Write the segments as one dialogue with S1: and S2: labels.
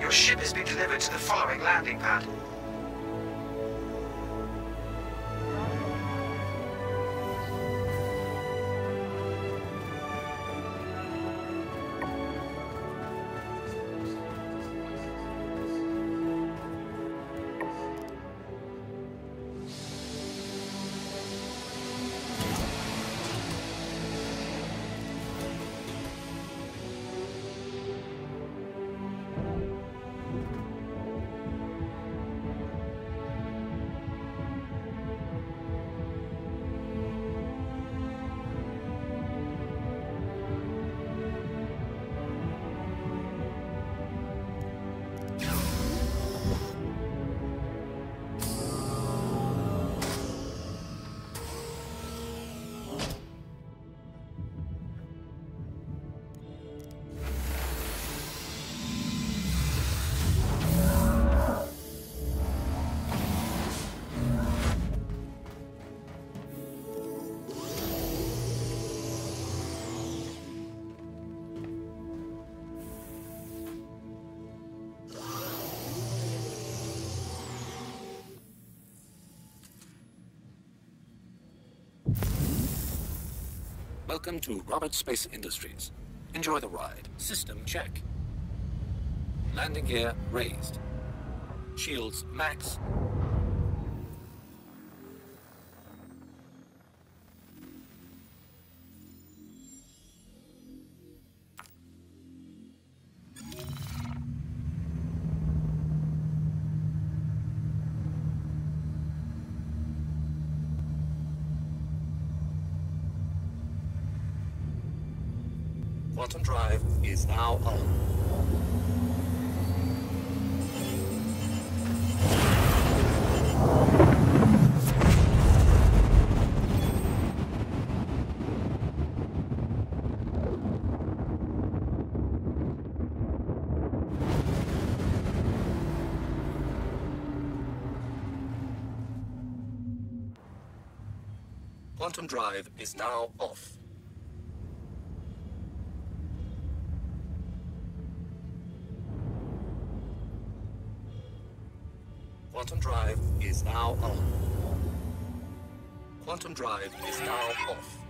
S1: Your ship has been delivered to the following landing pad.
S2: Welcome to Roberts Space Industries. Enjoy the ride. System check. Landing gear raised. Shields max. Quantum drive is now on. Quantum drive is now off. Quantum drive is now on. Quantum drive is now off.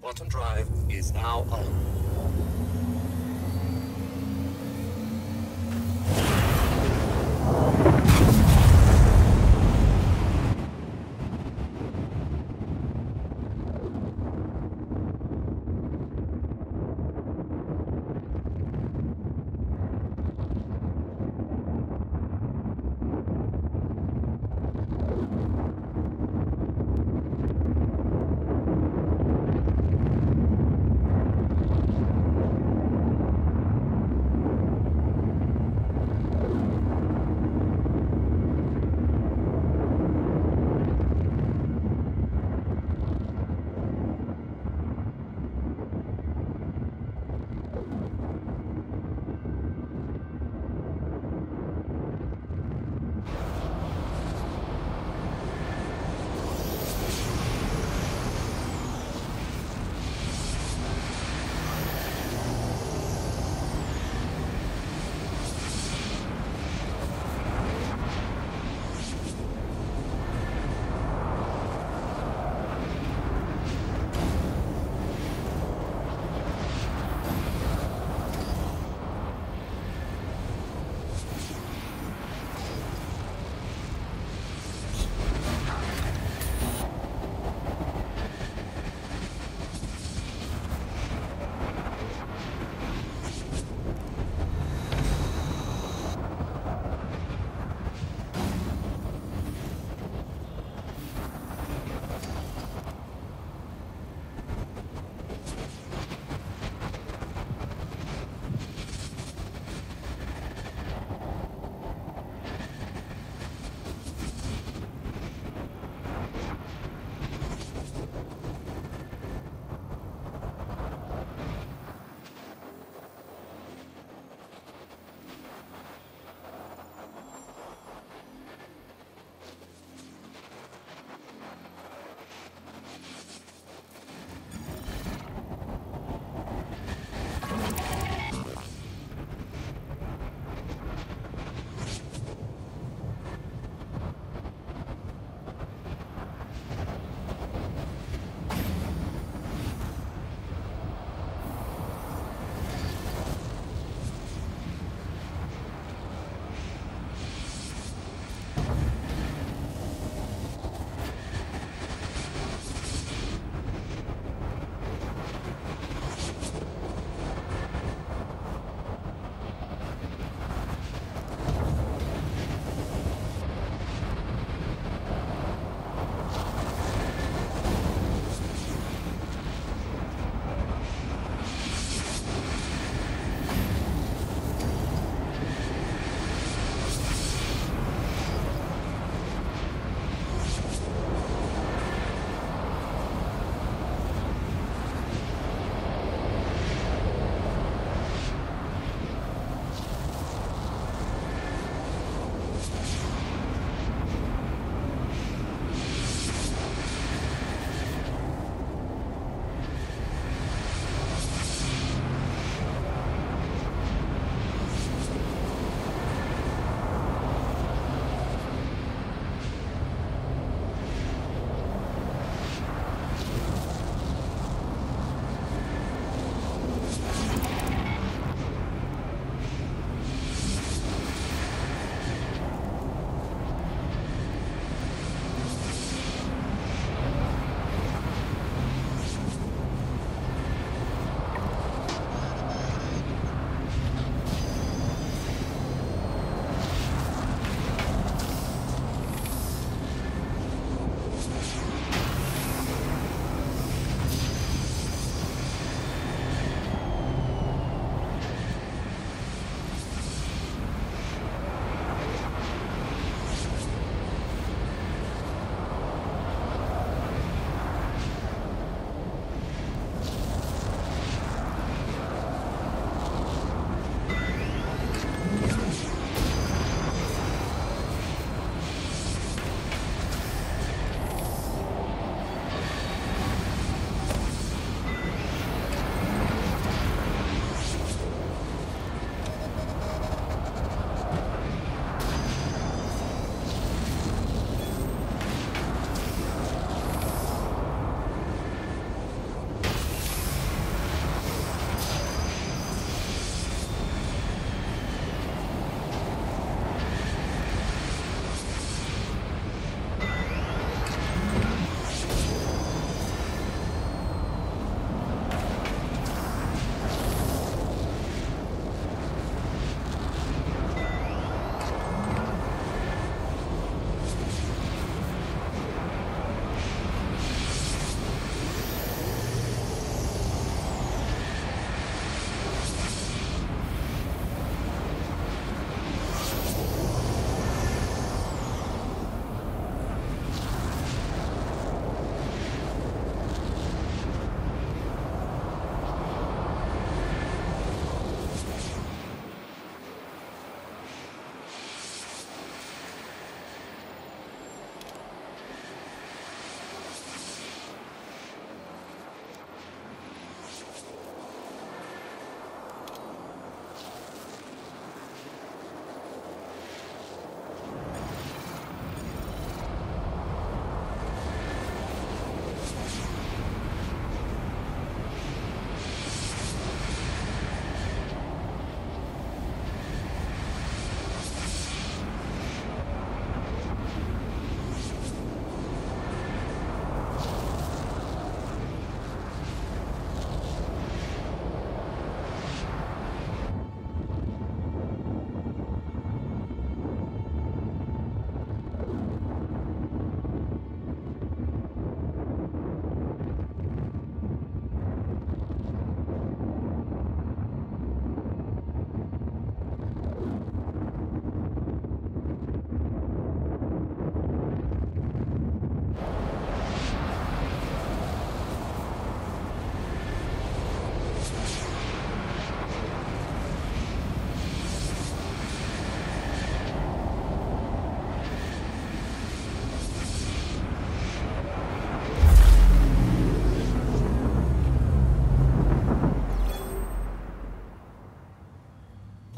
S2: Quantum drive is now on.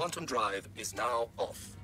S2: Quantum drive is now off.